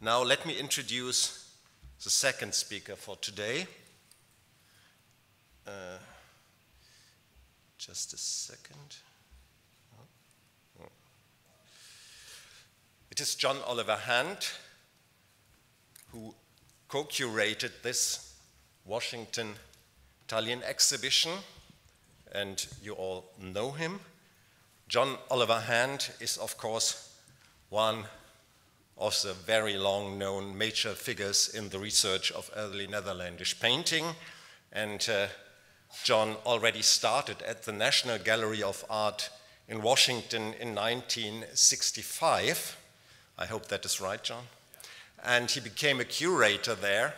Now let me introduce the second speaker for today. Uh, just a second. It is John Oliver Hand who co-curated this Washington Tallinn exhibition, and you all know him. John Oliver Hand is, of course, one of the very long known major figures in the research of early Netherlandish painting. And uh, John already started at the National Gallery of Art in Washington in 1965. I hope that is right, John. And he became a curator there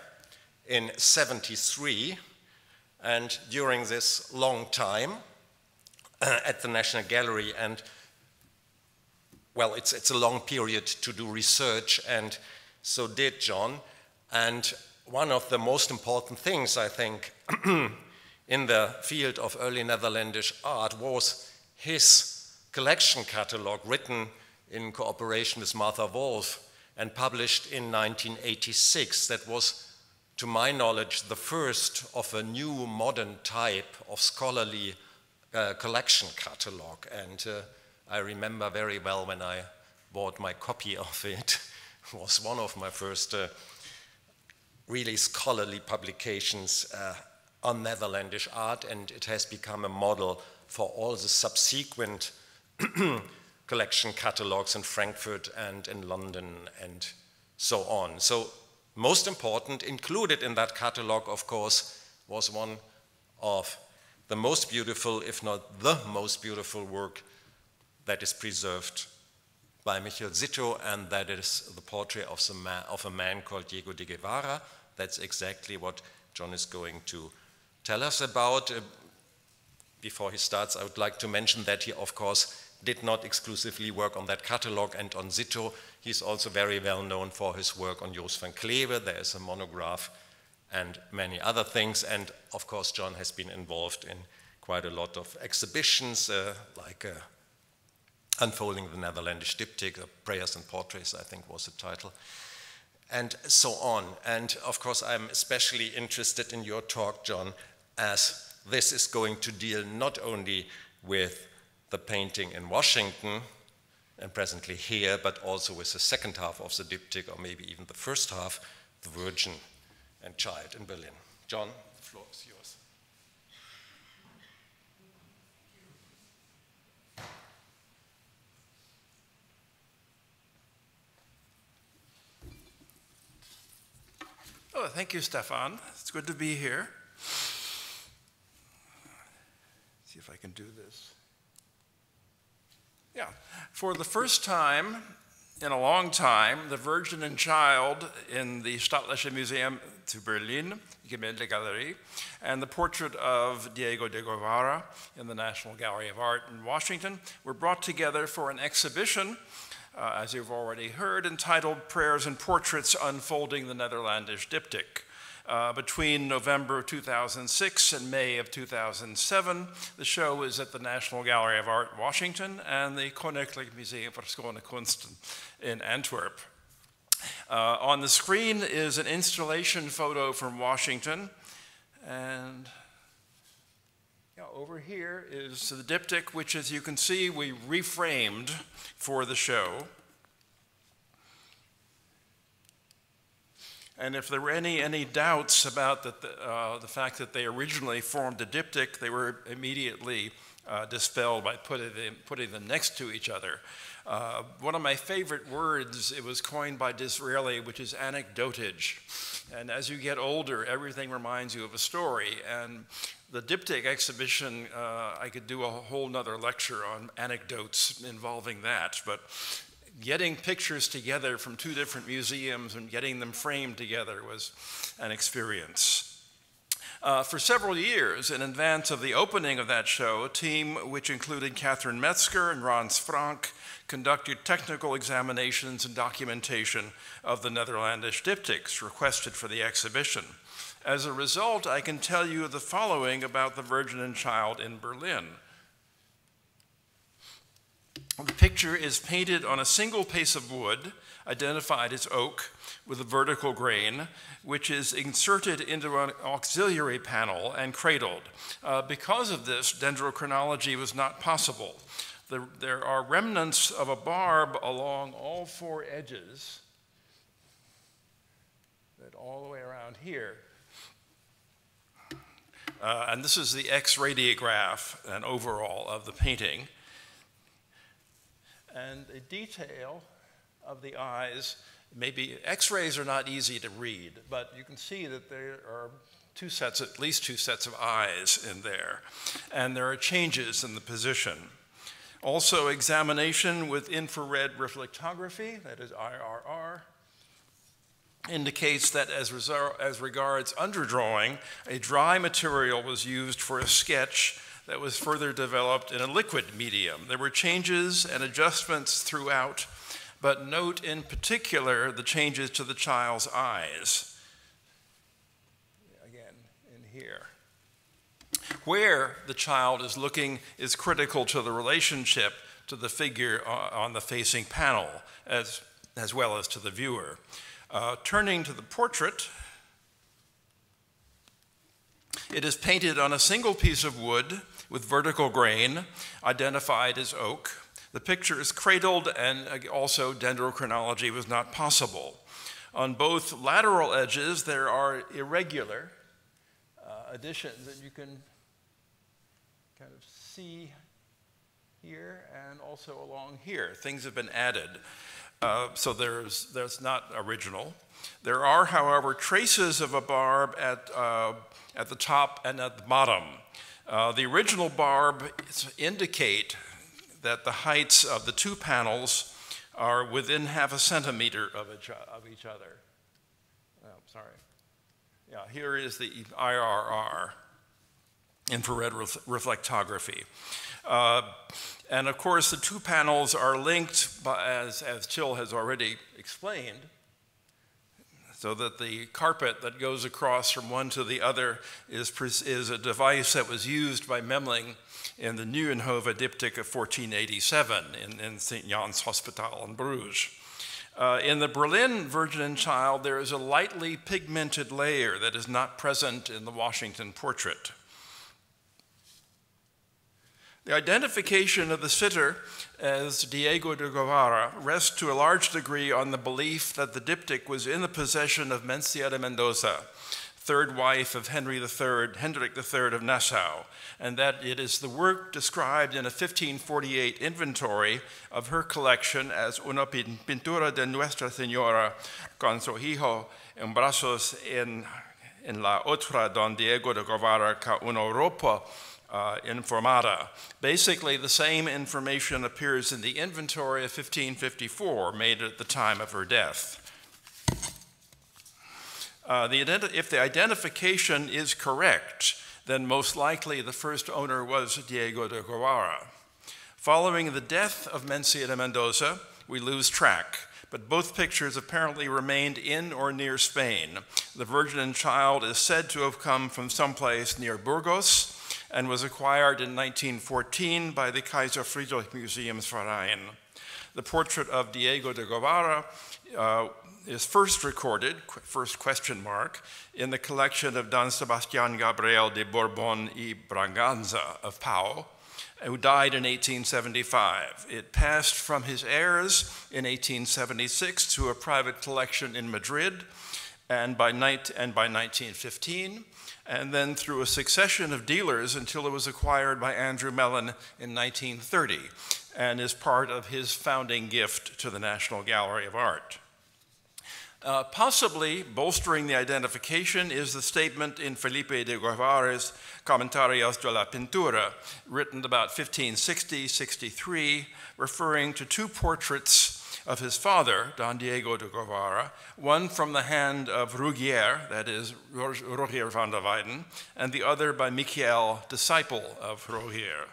in 73. And during this long time uh, at the National Gallery, and well, it's, it's a long period to do research, and so did John. And one of the most important things, I think, in the field of early Netherlandish art was his collection catalogue written in cooperation with Martha Wolff and published in 1986. That was, to my knowledge, the first of a new modern type of scholarly uh, collection catalogue. And uh, I remember very well when I bought my copy of it. it was one of my first uh, really scholarly publications uh, on Netherlandish art, and it has become a model for all the subsequent collection catalogs in Frankfurt and in London and so on. So, most important, included in that catalog, of course, was one of the most beautiful, if not the most beautiful work that is preserved by Michel Sittow, and that is the portrait of, of a man called Diego de Guevara. That's exactly what John is going to tell us about. Uh, before he starts, I would like to mention that he, of course, did not exclusively work on that catalog and on Sittow. He's also very well known for his work on Joos van Cleeve. There is a monograph and many other things. And of course, John has been involved in quite a lot of exhibitions, uh, like uh, Unfolding the Netherlandish Diptych, uh, Prayers and Portraits, I think was the title, and so on. And of course, I'm especially interested in your talk, John, as this is going to deal not only with the painting in Washington and presently here, but also with the second half of the diptych, or maybe even the first half, the Virgin and Child in Berlin. John, the floor is yours. Oh, thank you, Stephan. It's good to be here. see if I can do this. Yeah, for the first time in a long time, the Virgin and Child in the Staatliche Museen zu Berlin, Gemäldegalerie, and the portrait of Diego de Guevara in the National Gallery of Art in Washington were brought together for an exhibition uh, as you've already heard, entitled Prayers and Portraits Unfolding the Netherlandish Diptych. Uh, between November 2006 and May of 2007, the show was at the National Gallery of Art, Washington, and the Koninklijk Museum voor Schone Kunsten in Antwerp. Uh, on the screen is an installation photo from Washington, and over here is the diptych, which, as you can see, we reframed for the show. And if there were any, any doubts about the, uh, the fact that they originally formed a diptych, they were immediately uh, dispelled by putting them, putting them next to each other. Uh, one of my favorite words, it was coined by Disraeli, which is anecdotage. And as you get older, everything reminds you of a story. And the diptych exhibition, uh, I could do a whole nother lecture on anecdotes involving that, but getting pictures together from two different museums and getting them framed together was an experience. Uh, for several years, in advance of the opening of that show, a team which included Catherine Metzger and Ron Spronk conducted technical examinations and documentation of the Netherlandish diptychs requested for the exhibition. As a result, I can tell you the following about the Virgin and Child in Berlin. The picture is painted on a single piece of wood, identified as oak, with a vertical grain, which is inserted into an auxiliary panel and cradled. Uh, because of this, dendrochronology was not possible. The, there are remnants of a barb along all four edges, that all the way around here. Uh, and this is the X radiograph and overall of the painting. And a detail of the eyes maybe x-rays are not easy to read, but you can see that there are two sets, at least two sets of eyes in there. And there are changes in the position. Also, examination with infrared reflectography, that is IRR, indicates that as, as regards underdrawing, a dry material was used for a sketch that was further developed in a liquid medium. There were changes and adjustments throughout but note in particular the changes to the child's eyes. Again, in here. Where the child is looking is critical to the relationship to the figure uh, on the facing panel, as, as well as to the viewer. Uh, turning to the portrait, it is painted on a single piece of wood with vertical grain, identified as oak. The picture is cradled, and also dendrochronology was not possible. On both lateral edges, there are irregular uh, additions that you can kind of see here and also along here. Things have been added. Uh, so there's, there's not original. There are, however, traces of a barb at, uh, at the top and at the bottom. Uh, the original barb indicate that the heights of the two panels are within half a centimeter of each, of each other. Oh, sorry. Yeah, here is the IRR, infrared reflectography. Uh, and of course, the two panels are linked, by, as, as Till has already explained, so that the carpet that goes across from one to the other is, is a device that was used by Memling in the Nieuwenhove diptych of 1487 in, in St. Jan's Hospital in Bruges. Uh, in the Berlin Virgin and Child, there is a lightly pigmented layer that is not present in the Washington portrait. The identification of the sitter as Diego de Guevara rests to a large degree on the belief that the diptych was in the possession of Mencia de Mendoza, third wife of Henry III, Hendrik III of Nassau, and that it is the work described in a 1548 inventory of her collection as una pintura de Nuestra Señora con su hijo en brazos en, en la otra don Diego de Guevara ca una ropa uh, informada. Basically, the same information appears in the inventory of 1554 made at the time of her death. Uh, the if the identification is correct, then most likely the first owner was Diego de Guevara. Following the death of Mencia de Mendoza, we lose track, but both pictures apparently remained in or near Spain. The Virgin and Child is said to have come from someplace near Burgos and was acquired in 1914 by the Kaiser Friedrich Museumsverein. The portrait of Diego de Guevara uh, is first recorded, first question mark, in the collection of Don Sebastian Gabriel de Bourbon y Braganza of Pau, who died in 1875. It passed from his heirs in 1876 to a private collection in Madrid, and by, night, and by 1915, and then through a succession of dealers until it was acquired by Andrew Mellon in 1930, and is part of his founding gift to the National Gallery of Art. Uh, possibly bolstering the identification is the statement in Felipe de Guevara's Comentarios de la Pintura, written about 1560-63, referring to two portraits of his father, Don Diego de Guevara, one from the hand of Rougier, that is, Rogier van der Weyden, and the other by Michiel, disciple of Rogier.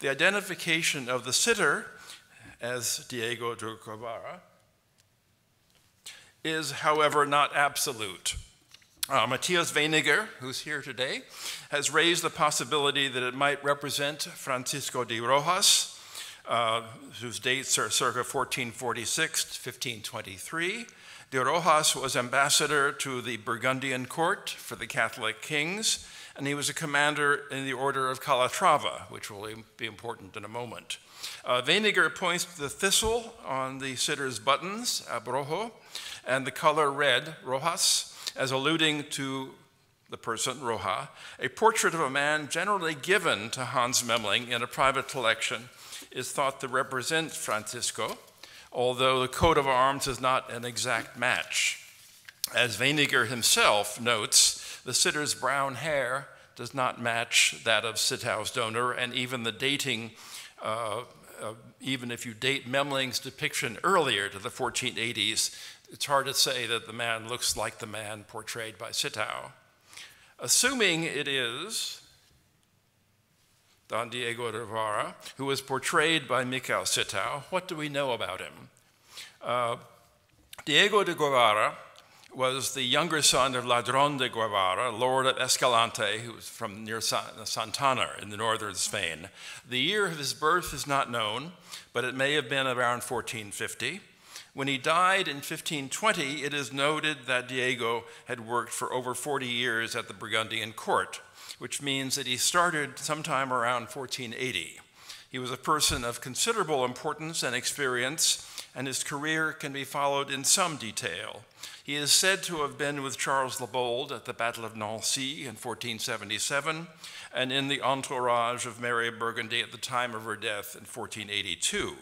The identification of the sitter as Diego de Guevara is, however, not absolute. Uh, Matthias Weniger, who's here today, has raised the possibility that it might represent Francisco de Rojas, uh, whose dates are circa 1446 1523. De Rojas was ambassador to the Burgundian court for the Catholic kings, and he was a commander in the order of Calatrava, which will be important in a moment. Uh, points to the thistle on the sitter's buttons, abrojo, and the color red, rojas, as alluding to the person, Roja, a portrait of a man generally given to Hans Memling in a private collection is thought to represent Francisco, although the coat of arms is not an exact match. As Weniger himself notes, the sitter's brown hair does not match that of Sittow's donor, and even the dating, uh, uh, even if you date Memling's depiction earlier to the 1480s, it's hard to say that the man looks like the man portrayed by Sittow. Assuming it is Don Diego de Guevara, who was portrayed by Mikhail Sittow. What do we know about him? Uh, Diego de Guevara was the younger son of Ladron de Guevara, lord of Escalante, who was from near Santander in the northern Spain. The year of his birth is not known, but it may have been around 1450. When he died in 1520, it is noted that Diego had worked for over 40 years at the Burgundian court which means that he started sometime around 1480. He was a person of considerable importance and experience, and his career can be followed in some detail. He is said to have been with Charles the Bold at the Battle of Nancy in 1477 and in the entourage of Mary of Burgundy at the time of her death in 1482.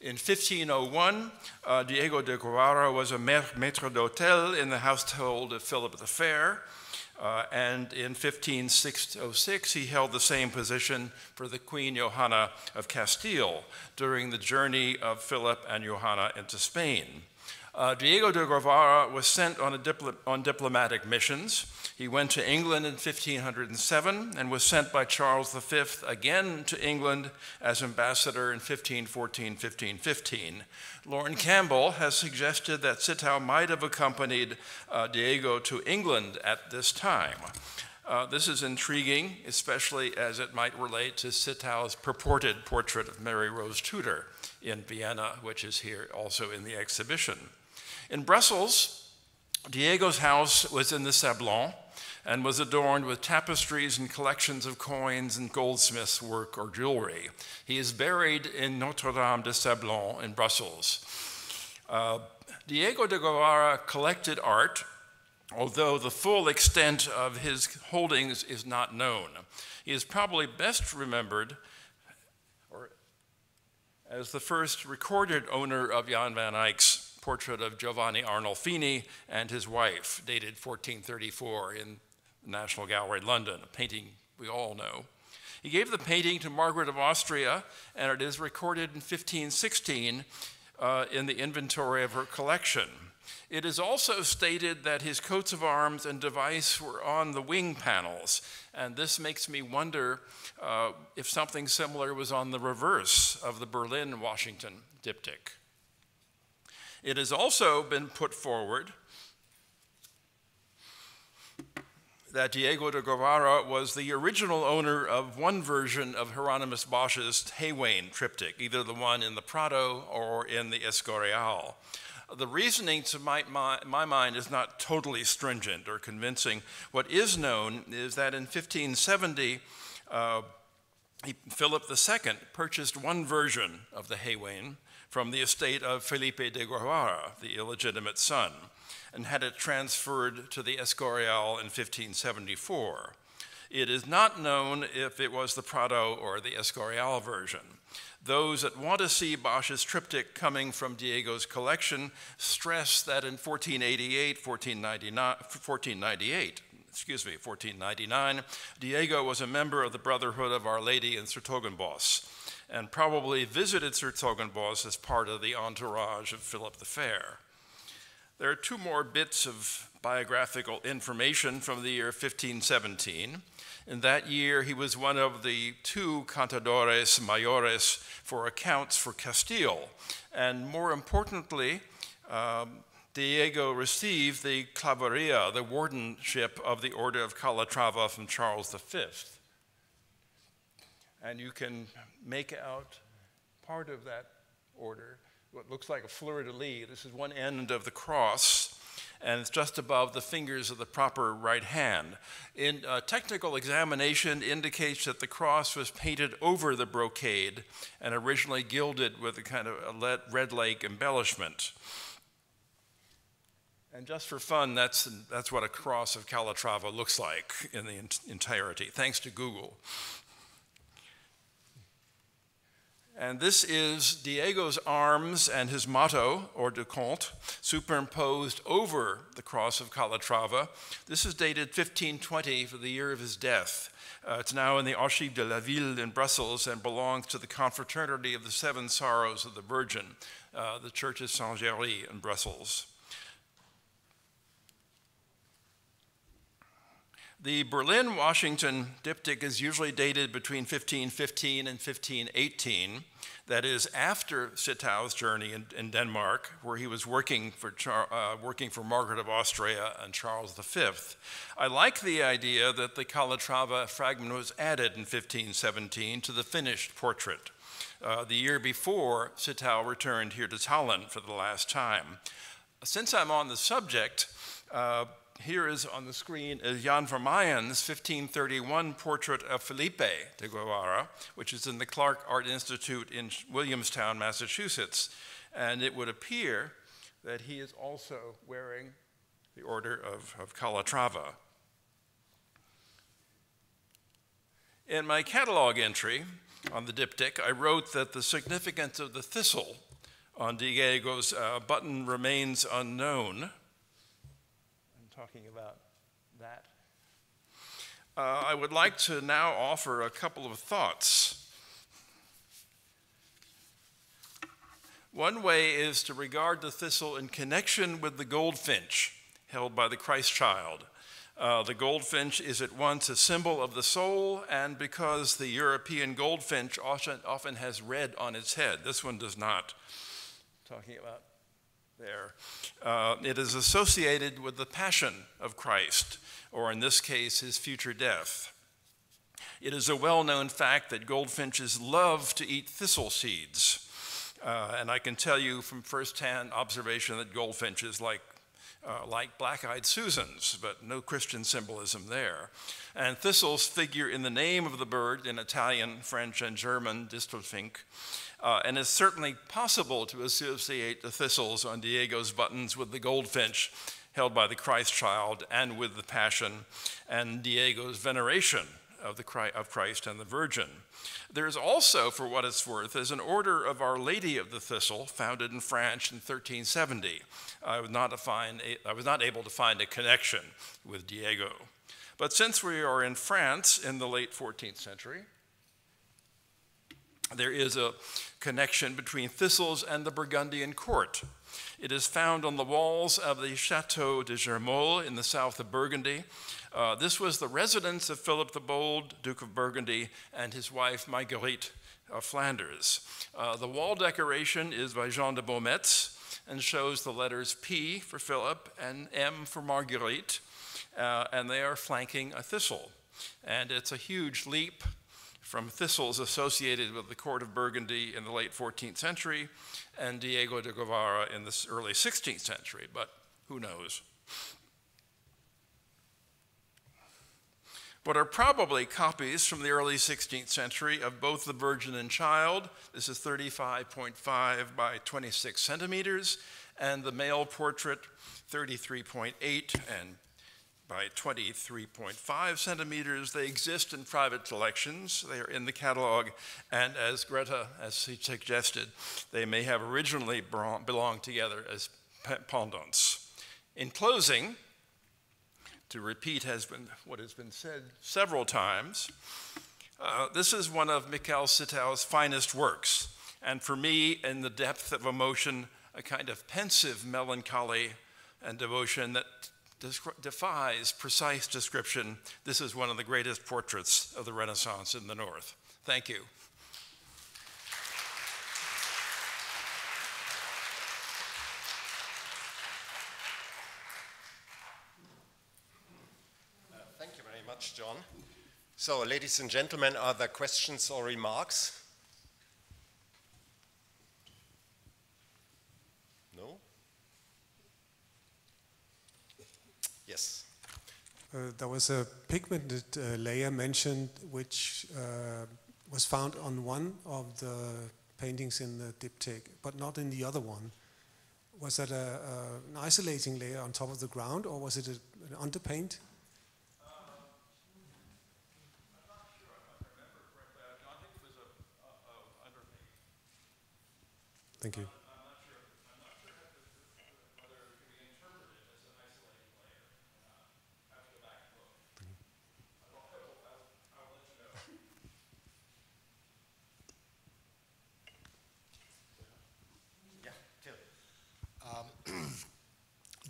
In 1501, uh, Diego de Guevara was a maître d'hôtel in the household of Philip the Fair, uh, and in 1506, he held the same position for the Queen Johanna of Castile during the journey of Philip and Johanna into Spain. Uh, Diego de Guevara was sent on, dipl on, diplomatic missions. He went to England in 1507 and was sent by Charles V again to England as ambassador in 1514 1515. Lorne Campbell has suggested that Sittow might have accompanied uh, Diego to England at this time. Uh, this is intriguing, especially as it might relate to Sittow's purported portrait of Mary Rose Tudor in Vienna, which is here also in the exhibition. In Brussels, Diego's house was in the Sablon and was adorned with tapestries and collections of coins and goldsmiths' work or jewelry. He is buried in Notre Dame de Sablon in Brussels. Uh, Diego de Guevara collected art, although the full extent of his holdings is not known. He is probably best remembered as the first recorded owner of Jan van Eyck's portrait of Giovanni Arnolfini and his wife, dated 1434 in the National Gallery, London, a painting we all know. He gave the painting to Margaret of Austria, and it is recorded in 1516 uh, in the inventory of her collection. It is also stated that his coats of arms and device were on the wing panels, and this makes me wonder uh, if something similar was on the reverse of the Berlin Washington diptych. It has also been put forward that Diego de Guevara was the original owner of one version of Hieronymus Bosch's Haywain triptych, either the one in the Prado or in the Escorial. The reasoning to my, my, my, mind is not totally stringent or convincing. What is known is that in 1570, uh, Philip II purchased one version of the Haywain from the estate of Felipe de Guevara, the illegitimate son, and had it transferred to the Escorial in 1574. It is not known if it was the Prado or the Escorial version. Those that want to see Bosch's triptych coming from Diego's collection stress that in 1488, 1498, excuse me, 1499, Diego was a member of the Brotherhood of Our Lady in 's-Hertogenbosch and probably visited 's-Hertogenbosch as part of the entourage of Philip the Fair. There are two more bits of biographical information from the year 1517. In that year, he was one of the two contadores mayores for accounts for Castile. And more importantly, um, Diego received the claveria, the wardenship of the Order of Calatrava from Charles V. And you can make out part of that order, what looks like a fleur de lis. This is one end of the cross, and it's just above the fingers of the proper right hand. In uh, technical examination indicates that the cross was painted over the brocade and originally gilded with a kind of a red lake embellishment. And just for fun, that's, that's what a cross of Calatrava looks like in the entirety, thanks to Google. And this is Diego's arms and his motto, or du Compte, superimposed over the cross of Calatrava. This is dated 1520 for the year of his death. Uh, it's now in the Archives de la Ville in Brussels and belongs to the Confraternity of the Seven Sorrows of the Virgin, uh, the Church of Saint Géry in Brussels. The Berlin Washington diptych is usually dated between 1515 and 1518. That is after Sittow's journey in, in, Denmark, where he was working for, uh, working for Margaret of Austria and Charles V. I like the idea that the Calatrava fragment was added in 1517 to the finished portrait. Uh, the year before, Sittow returned here to Tallinn for the last time. Since I'm on the subject, uh, here is on the screen is Jan Vermeijen's 1531 portrait of Felipe de Guevara, which is in the Clark Art Institute in Williamstown, Massachusetts. And it would appear that he is also wearing the Order of, of Calatrava. In my catalog entry on the diptych, I wrote that the significance of the thistle on Diego's uh, button remains unknown talking about that. Uh, I would like to now offer a couple of thoughts. One way is to regard the thistle in connection with the goldfinch held by the Christ child. Uh, the goldfinch is at once a symbol of the soul, and because the European goldfinch often, often has red on its head, this one does not. Talking about there. Uh, it is associated with the passion of Christ, or in this case, his future death. It is a well known fact that goldfinches love to eat thistle seeds. Uh, and I can tell you from firsthand observation that goldfinches like, uh, like black eyed Susans, but no Christian symbolism there. And thistles figure in the name of the bird in Italian, French, and German, Distelfink. Uh, and it's certainly possible to associate the thistles on Diego's buttons with the goldfinch held by the Christ child and with the Passion and Diego's veneration of, the Christ, of Christ and the Virgin. There's also, for what it's worth, is an order of Our Lady of the Thistle founded in France in 1370. I was not, find, I was not able to find a connection with Diego. But since we are in France in the late 14th century, there is a connection between thistles and the Burgundian court. It is found on the walls of the Chateau de Germolles in the south of Burgundy. Uh, this was the residence of Philip the Bold, Duke of Burgundy, and his wife Marguerite of Flanders. Uh, the wall decoration is by Jean de Beaumetz and shows the letters P for Philip and M for Marguerite, uh, and they are flanking a thistle. And it's a huge leap from thistles associated with the court of Burgundy in the late 14th century and Diego de Guevara in the early 16th century, but who knows? What are probably copies from the early 16th century of both the Virgin and Child. This is 35.5 by 26 centimeters, and the male portrait, 33.8 and by 23.5 centimeters. They exist in private collections. They are in the catalog, and as Greta, as she suggested, they may have originally belonged together as pendants. In closing, to repeat has been what has been said several times, uh, this is one of Mikhail Sittow's finest works, and for me, in the depth of emotion, a kind of pensive melancholy and devotion that defies precise description. This is one of the greatest portraits of the Renaissance in the North. Thank you. Uh, thank you very much, John. So, ladies and gentlemen, are there questions or remarks? Uh, there was a pigmented uh, layer mentioned which uh, was found on one of the paintings in the diptych, but not in the other one. Was that a, a, an isolating layer on top of the ground, or was it a, an underpaint? Thank you.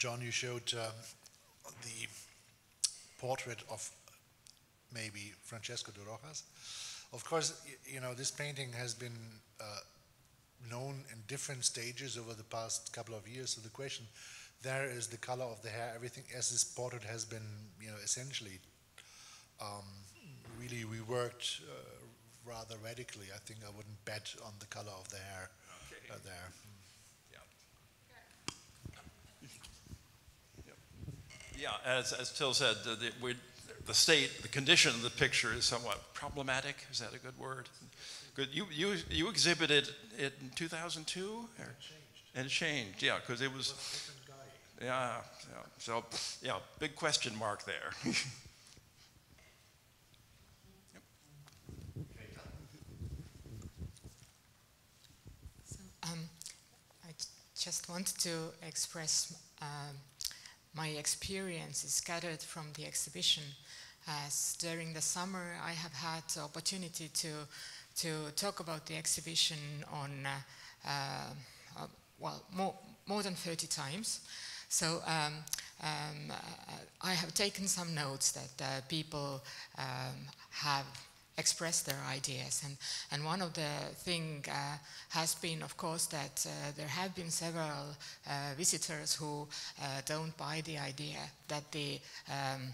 John, you showed um, the portrait of maybe Francesco de Rojas. Of course, you know, this painting has been uh, known in different stages over the past couple of years. So the question there is the color of the hair, everything, as this portrait has been, you know, essentially um, really reworked uh, rather radically. I think I wouldn't bet on the color of the hair okay. uh, there. Yeah, as, as Till said, the, the, the, state, the condition of the picture is somewhat problematic. Is that a good word? Good. You, you, you exhibited it in 2002? Or? And it changed, yeah, because it was. Yeah, yeah. So, yeah, big question mark there. so, um, I just wanted to express um, my experience is gathered from the exhibition as during the summer I have had the opportunity to, to talk about the exhibition on, uh, uh, well, more, more than 30 times. So um, um, uh, I have taken some notes that uh, people um, have express their ideas. And, and one of the things uh, has been, of course, that uh, there have been several uh, visitors who uh, don't buy the idea that the um,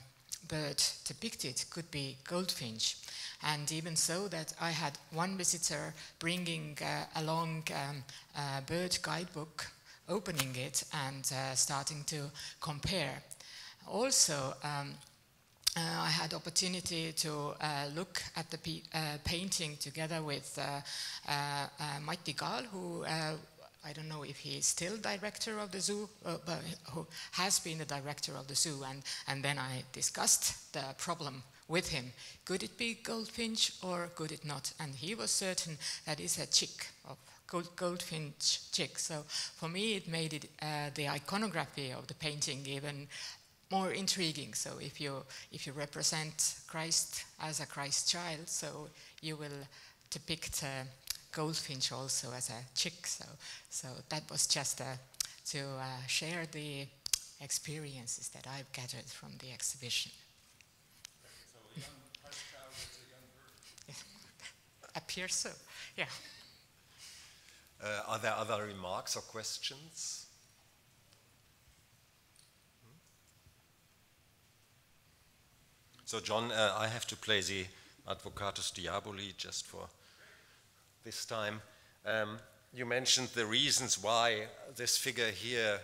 bird depicted could be goldfinch. And even so that I had one visitor bringing uh, along um, a bird guidebook, opening it and uh, starting to compare. Also, um, I had opportunity to uh, look at the uh, painting together with uh, uh, uh, Mati Kaal, who I don't know if he is still director of the zoo, but who has been the director of the zoo. And, and then I discussed the problem with him. Could it be goldfinch or could it not? And he was certain that it's a chick of gold, goldfinch chick. So for me, it made it, the iconography of the painting even more intriguing. So if you if you represent Christ as a Christ child, so you will depict a goldfinch also as a chick. So so that was just uh, to uh, share the experiences that I've gathered from the exhibition. Appears so, yeah. Uh, are there other remarks or questions? So, John, uh, I have to play the Advocatus Diaboli just for this time. Um, you mentioned the reasons why this figure here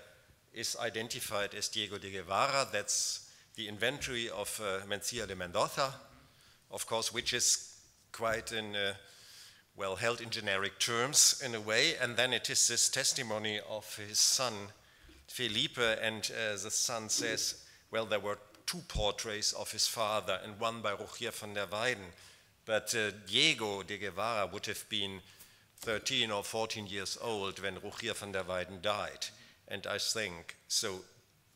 is identified as Diego de Guevara. That's the inventory of uh, Mencia de Mendoza, of course, which is quite in, uh, well held in generic terms in a way. And then it is this testimony of his son, Felipe, and uh, the son says, well, there were two portraits of his father and one by Rogier van der Weyden. But uh, Diego de Guevara would have been 13 or 14 years old when Rogier van der Weyden died. And I think, so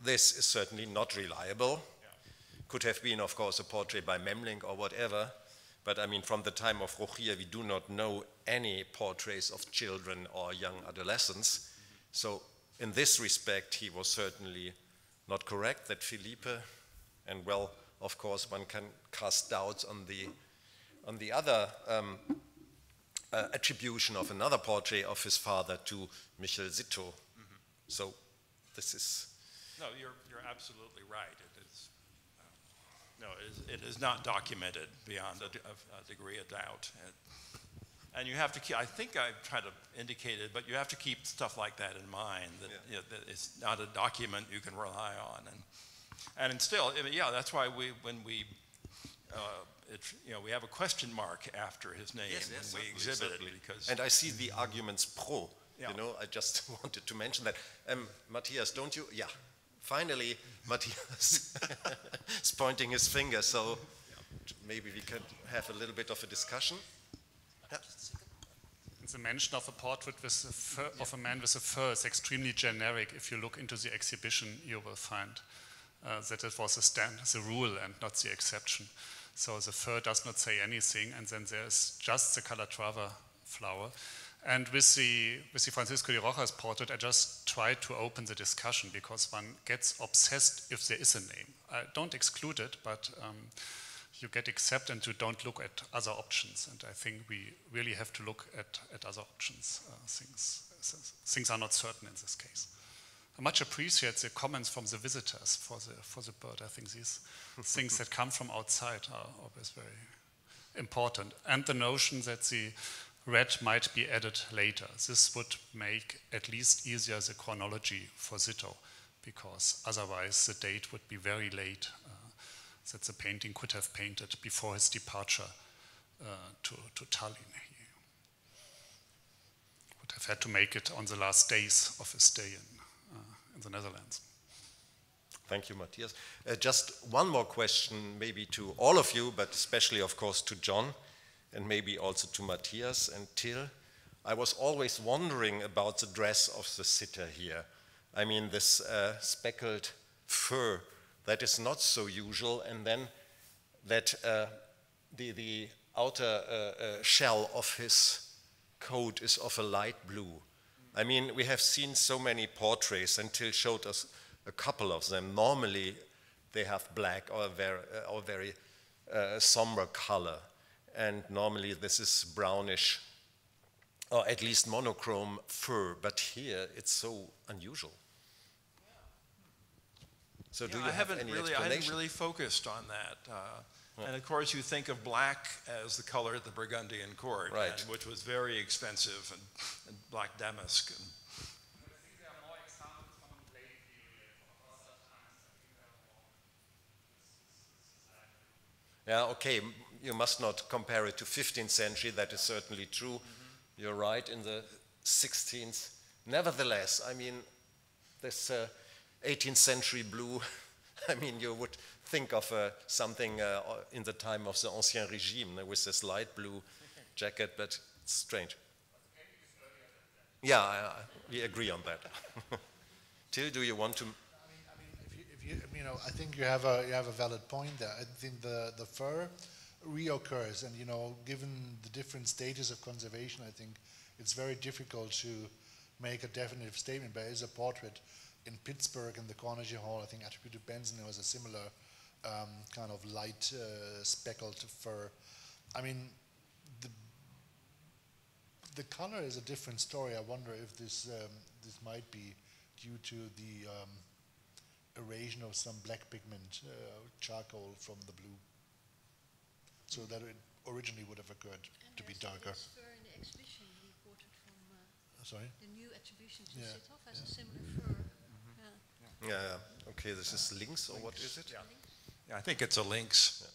this is certainly not reliable. Could have been, of course, a portrait by Memling or whatever. But I mean, from the time of Rogier, we do not know any portraits of children or young adolescents. So, in this respect, he was certainly not correct that Felipe and well, of course, one can cast doubts on the, on the other um, uh, attribution of another portrait of his father to Michel Sittow. Mm -hmm. So this is. No, you're, you're absolutely right. It is, uh, no, it is, it is, not documented beyond a, a, degree of doubt. And, and, you have to keep, I think I've tried to indicate it, but you have to keep stuff like that in mind, that, yeah. you know, that it's not a document you can rely on. And, And still, I mean, yeah, that's why we, when we, uh, it, you know, we have a question mark after his name Yes, yes, when we exhibit certainly. it because. And I see the arguments pro. Yeah. You know, I just wanted to mention that. Um, Matthias, don't you? Yeah. Finally, Matthias is pointing his finger, so maybe we could have a little bit of a discussion. The mention of a portrait with a fur, of a man with a fur is extremely generic. If you look into the exhibition, you will find uh, that it was a stand, the rule and not the exception. So the fur does not say anything, and then there's just the Calatrava flower. And with the, with the Francisco de Rojas portrait, I just tried to open the discussion because one gets obsessed if there is a name. I don't exclude it, but um, you get accept and you don't look at other options. And I think we really have to look at, at other options. Uh, things, things are not certain in this case. I much appreciate the comments from the visitors for the, for the bird. I think these things that come from outside are always very important. And the notion that the red might be added later. This would make at least easier the chronology for Sittow, because otherwise the date would be very late uh, that the painting could have painted before his departure uh, to, to Tallinn. He would have had to make it on the last days of his stay in, in the Netherlands. Thank you, Matthias. Uh, just one more question, maybe to all of you, but especially, of course, to John, and maybe also to Matthias and Till. I was always wondering about the dress of the sitter here. I mean, this uh, speckled fur that is not so usual, and then that uh, the, the outer uh, uh, shell of his coat is of a light blue. I mean, we have seen so many portraits, and Till showed us a couple of them. Normally, they have black or very, uh, or very uh, somber color, and normally this is brownish or at least monochrome fur, but here it's so unusual. So do you I have haven't any really, I haven't really focused on that. Uh, And of course, you think of black as the color at the Burgundian court, Right. and- which was very expensive, and, and black damask. And, Yeah, okay, you must not compare it to 15th century, that is certainly true. You're right, in the 16th. Nevertheless, I mean, this uh, 18th century blue, I mean, you would think of uh, something uh, in the time of the Ancien Régime with this light blue jacket, but it's strange. Yeah, I, we agree on that. Till, do you want to? I mean, I mean, if you, if you, you know, I think you have a you have a valid point there. I think the the fur reoccurs, and you know, given the different stages of conservation, I think it's very difficult to make a definitive statement. But there is a portrait in Pittsburgh in the Carnegie Hall, I think attributed to Benson. Was a similar um, kind of light uh, speckled fur. I mean, the the color is a different story. I wonder if this um, this might be due to the um, erosion of some black pigment, uh, charcoal from the blue, so that it originally would have occurred to be darker. There's fur in the exhibition, the portrait from uh, Sorry. the new exhibition to Yeah, Sittow has a similar fur. Yeah. Yeah, yeah. okay, this is links, or what is it? yeah, I think it's a lynx.